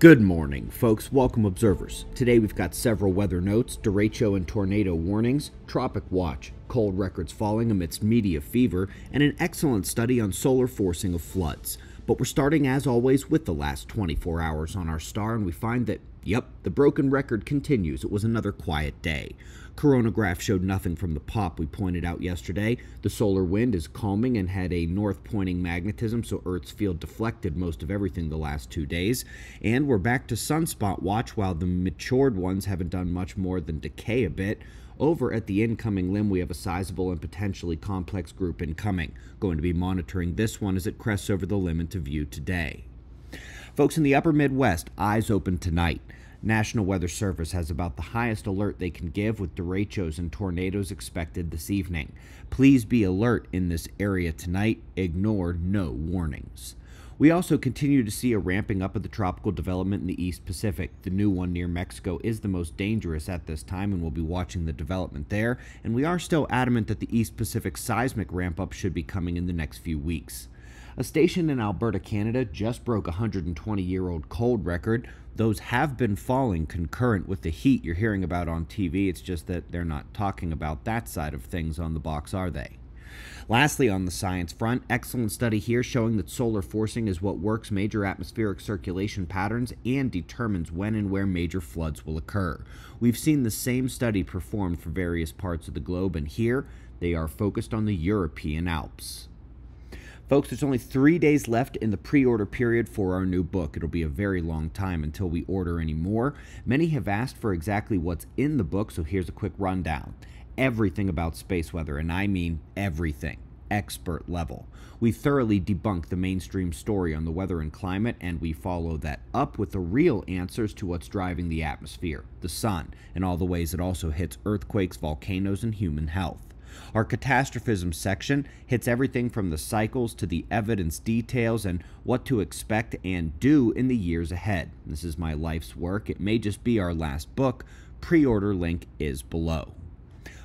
Good morning, folks. Welcome, observers. Today we've got several weather notes, derecho and tornado warnings, tropic watch, cold records falling amidst media fever, and an excellent study on solar forcing of floods. But we're starting, as always, with the last 24 hours on our star, and we find that, yep, the broken record continues. It was another quiet day. Coronagraph showed nothing from the pop we pointed out yesterday. The solar wind is calming and had a north pointing magnetism, so Earth's field deflected most of everything the last two days. And we're back to sunspot watch while the matured ones haven't done much more than decay a bit. Over at the incoming limb, we have a sizable and potentially complex group incoming. Going to be monitoring this one as it crests over the limb into view today. Folks in the upper Midwest, eyes open tonight. National Weather Service has about the highest alert they can give with derechos and tornadoes expected this evening. Please be alert in this area tonight. Ignore no warnings. We also continue to see a ramping up of the tropical development in the East Pacific. The new one near Mexico is the most dangerous at this time, and we'll be watching the development there. And we are still adamant that the East Pacific seismic ramp up should be coming in the next few weeks. A station in Alberta, Canada just broke a 120 year old cold record. Those have been falling concurrent with the heat you're hearing about on TV. It's just that they're not talking about that side of things on the box, are they? Lastly, on the science front, excellent study here showing that solar forcing is what works major atmospheric circulation patterns and determines when and where major floods will occur. We've seen the same study performed for various parts of the globe, and here they are focused on the European Alps. Folks, there's only three days left in the pre order period for our new book. It'll be a very long time until we order any more. Many have asked for exactly what's in the book, so here's a quick rundown everything about space weather, and I mean everything, expert level. We thoroughly debunk the mainstream story on the weather and climate, and we follow that up with the real answers to what's driving the atmosphere, the sun, and all the ways it also hits earthquakes, volcanoes, and human health. Our catastrophism section hits everything from the cycles to the evidence details and what to expect and do in the years ahead. This is my life's work. It may just be our last book. Pre order link is below.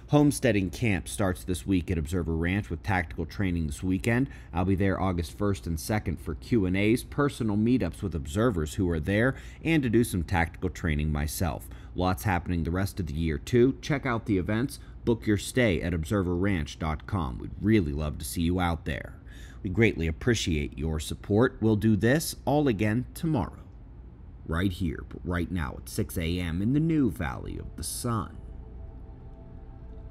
Homesteading Camp starts this week at Observer Ranch with tactical training this weekend. I'll be there August 1st and 2nd for Q&As, personal meetups with observers who are there, and to do some tactical training myself. Lots happening the rest of the year too. Check out the events. Book your stay at observerranch.com. We'd really love to see you out there. We greatly appreciate your support. We'll do this all again tomorrow. Right here, but right now at 6 a.m. in the new Valley of the Sun